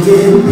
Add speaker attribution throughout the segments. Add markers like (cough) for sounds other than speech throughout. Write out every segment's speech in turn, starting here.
Speaker 1: This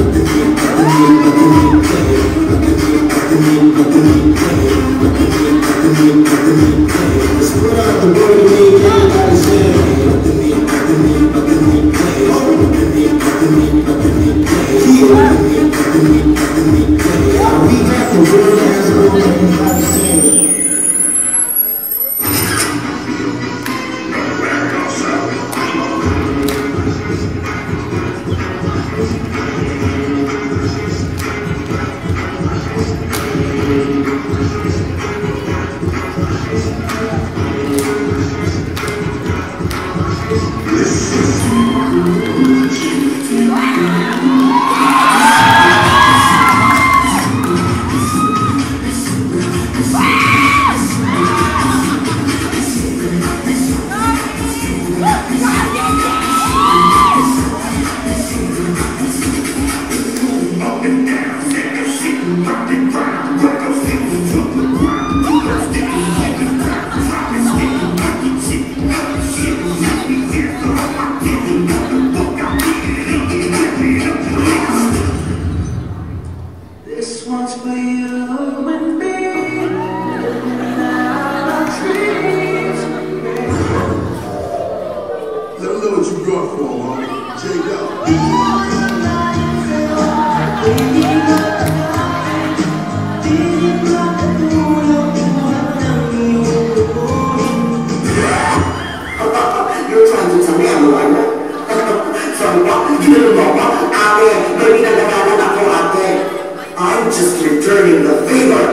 Speaker 1: one's for you and me. Our dreams.
Speaker 2: Let them know what you brought for, homie. J. Dub.
Speaker 3: You're trying to tell me I'm a liar. (laughs) Sorry, you didn't I'm just returning the favor.